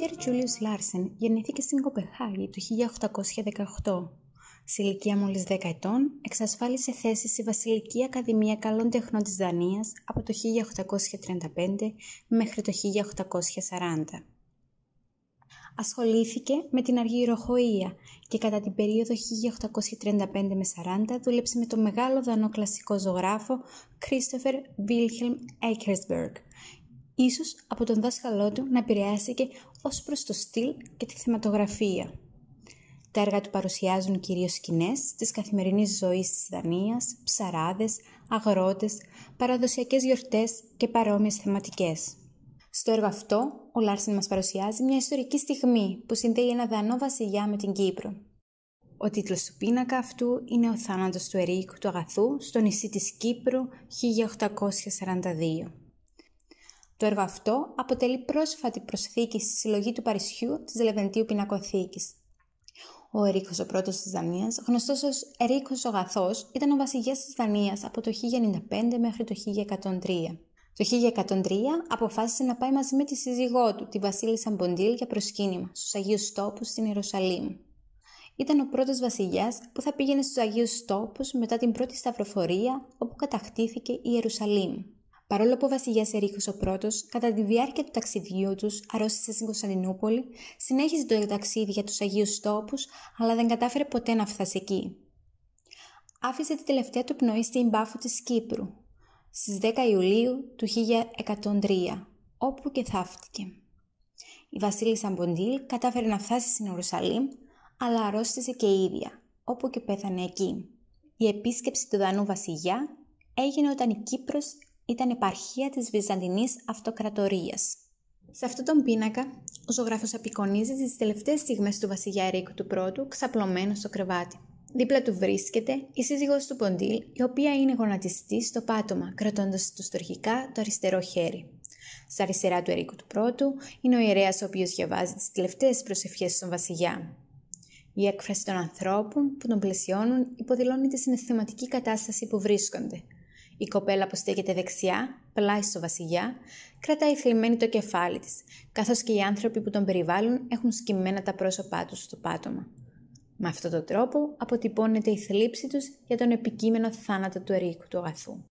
Κρίστοφερ Τζούλιους Λάρσεν γεννήθηκε στην Κοπεχάγη το 1818. Σε ηλικία μόλις 10 ετών, εξασφάλισε θέση στη Βασιλική Ακαδημία Καλών Τεχνών της Δανίας από το 1835 μέχρι το 1840. Ασχολήθηκε με την αργυροχοΐα και κατά την περίοδο 1835 με 40 δούλεψε με τον μεγάλο δανό κλασικό ζωγράφο Christopher Wilhelm Eckersberg ίσως από τον δάσκαλό του να επηρεάστηκε ως προς το στυλ και τη θεματογραφία. Τα έργα του παρουσιάζουν κυρίως σκηνές της καθημερινής ζωής της Δανίας, ψαράδες, αγρότες, παραδοσιακές γιορτές και παρόμοιες θεματικές. Στο έργο αυτό, ο Λάρσεν μας παρουσιάζει μια ιστορική στιγμή που συνδέει ένα δανό βασιλιά με την Κύπρο. Ο τίτλος του πίνακα αυτού είναι «Ο θάνατος του Ερίκου του Αγαθού στο νησί της Κύπρου 1842». Το έργο αυτό αποτελεί πρόσφατη προσθήκη στη συλλογή του Παρισιού της Λεβεντίου Πινακοθήκης. Ο Ερίκος ο πρώτος της Δανίας, γνωστός ως Ερίκος ο Γαθός, ήταν ο βασιλιάς της Δανίας από το 1095 μέχρι το 1103. Το 1103 αποφάσισε να πάει μαζί με τη σύζυγό του, τη βασίλισσα Μποντήλ, για προσκύνημα στους Αγίους Τόπους στην Ιερουσαλήμ. Ήταν ο πρώτος βασιλιάς που θα πήγαινε στους Αγίους Τόπους μετά την πρώτη σταυροφορία όπου κατακτήθηκε η Ιερουσαλήμ. Παρόλο που ο βασιλιάς Ερήχος ο πρώτος, κατά τη διάρκεια του ταξιδιού τους, αρρώστησε στην Κωνσταντινούπολη, συνέχιζε το ταξίδι για τους Αγίους Τόπους, αλλά δεν κατάφερε ποτέ να φτάσει εκεί. Άφησε τη τελευταία του πνοή στην Πάφο της Κύπρου, στις 10 Ιουλίου του 1103, όπου και θαύτηκε. Η βασίλισσα Μποντήλ κατάφερε να φτάσει στην Ιερουσαλήμ, αλλά αρρώστησε και η ίδια, όπου και πέθανε εκεί. Η επίσκεψη του Δανού βασιλιά έγινε όταν η Κύπρος ήταν επαρχία της Βυζαντινής Αυτοκρατορίας. Σε αυτόν τον πίνακα, ο ζωγράφος απεικονίζει τις τελευταίες στιγμές του βασιλιά Ερίκου του Πρώτου ξαπλωμένος στο κρεβάτι. Δίπλα του βρίσκεται η σύζυγός του Ποντήλ, η οποία είναι γονατιστή στο πάτωμα, κρατώντας τους στοργικά το αριστερό χέρι. Στα αριστερά του Ερίκου του Πρώτου είναι ο ιερέας ο οποίος διαβάζει τις τελευταίες προσευχές στον βασιλιά. Η έκφραση των ανθρώπων που τον πλαισιώνουν υποδηλώνει τη συναισθηματική κατάσταση που βρίσκονται – η κοπέλα που στέκεται δεξιά, πλάι στο βασιλιά, κρατάει θλιμμένη το κεφάλι της, καθώς και οι άνθρωποι που τον περιβάλλουν έχουν σκυμμένα τα πρόσωπά τους στο πάτωμα. Με αυτόν τον τρόπο αποτυπώνεται η θλίψη τους για τον επικείμενο θάνατο του ερήκου του αγαθού.